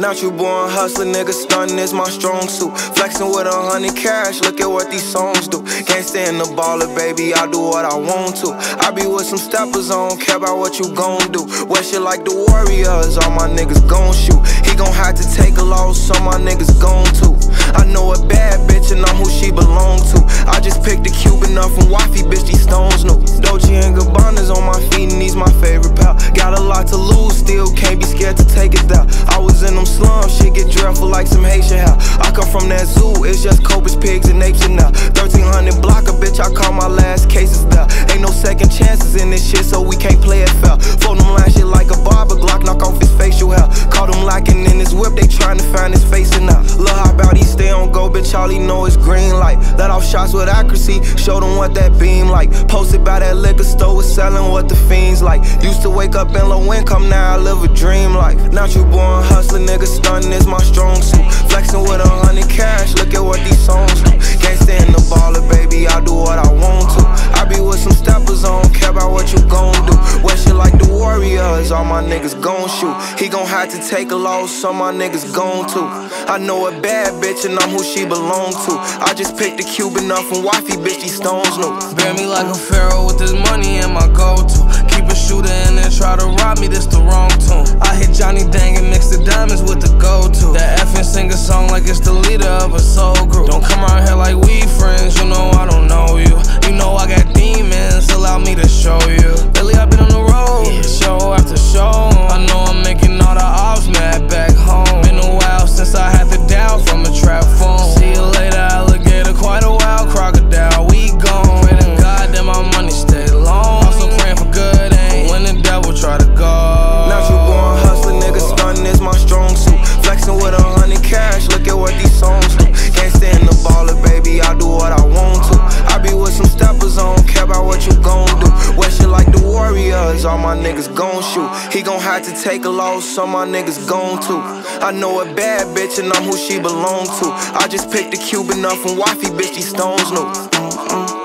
Not you born hustling, nigga, stunning is my strong suit. Flexing with a hundred cash, look at what these songs do. Can't stand the baller, baby, I do what I want to. I be with some steppers, I don't care about what you gon' do. Wear shit like the Warriors, all my niggas gon' shoot. He gon' have to take a loss, so my niggas gon' too. I know a bad bitch and I'm who she belong to. I just picked a Cuban up from Wifey, bitch, these stones new. Dolce and Gabbana's on my that zoo, it's just cobras, pigs, and apes and now. 1300 block a bitch, I call my last cases the Ain't no second chances in this shit, so we can't play it fair. Phone them line shit like a barber, Glock knock off his facial hair. Caught him locking in his whip, they trying to find his face and now. Look how about he stay on go, bitch, all he know is green light. Let off shots with accuracy, show them what that beam like. Posted by that liquor store, was selling what the fiends like. Used to wake up in low income, now I live a dream life. Not you born hustling, nigga, stunning is my strong suit. Flexing with a hundred cash, look at what these songs do. Can't stand the baller, baby, I do what I want to. I be with some steppers, I don't care about what you gon' do. Wear shit like the Warriors, all my niggas gon' shoot. He gon' have to take a loss, so my niggas gon' too. I know a bad bitch and I'm who she belong to. I just picked a Cuban up from Wifey, bitch, these stones new. Bear me like a pharaoh with this money in my go-to. Keep a shooter and try to rob me, this the wrong Johnny Dang and mix the diamonds with the go-to. That effing sing a song like it's the leader of a soul Warriors, all my niggas gon' shoot. He gon' have to take a loss, so my niggas gon' too. I know a bad bitch and I'm who she belong to. I just picked a Cuban up from Wifey, bitch, these stones new.